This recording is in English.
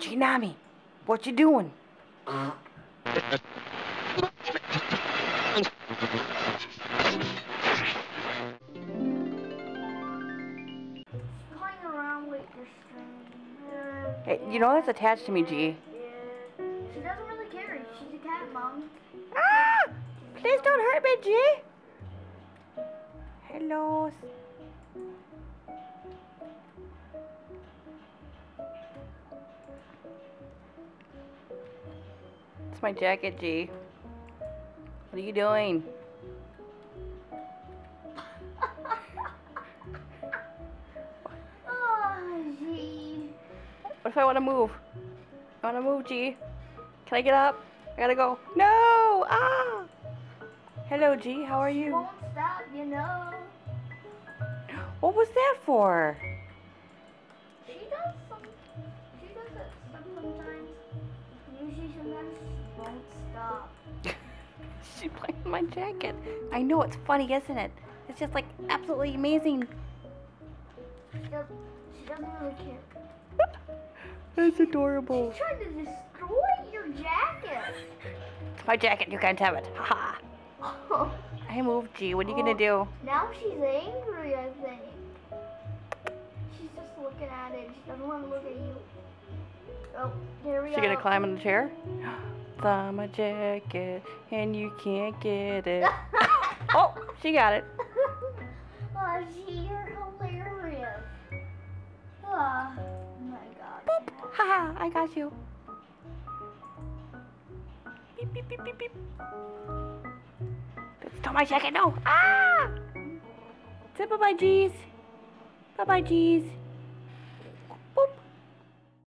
Chinami, what you doing? Playing around with your string. Hey, you know that's attached to me, G. yeah. She doesn't really care. She's a cat, mom. Ah! Please don't hurt me, G. Hello. It's my jacket, G. What are you doing? Oh, gee. What if I want to move? I want to move, G. Can I get up? I gotta go. No! Ah! Hello, G. How are She you? won't stop, you know. What was that for? Stop. She playing my jacket. I know it's funny, isn't it? It's just like absolutely amazing. She, does, she doesn't really care. It's adorable. She's trying to destroy your jacket. It's my jacket. You can't have it. Ha ha. I moved, G. What are you gonna do? Now she's angry, I think. She's just looking at it. She doesn't want to look at you. Oh, here we She go. gonna climb on the chair? On my jacket, and you can't get it. Oh, she got it. oh, gee, you're hilarious. Oh, my God. Boop. Haha, I got you. Beep, beep, beep, beep, beep. Stole my jacket, no. Ah! Say bye-bye, G's. Bye-bye, G's.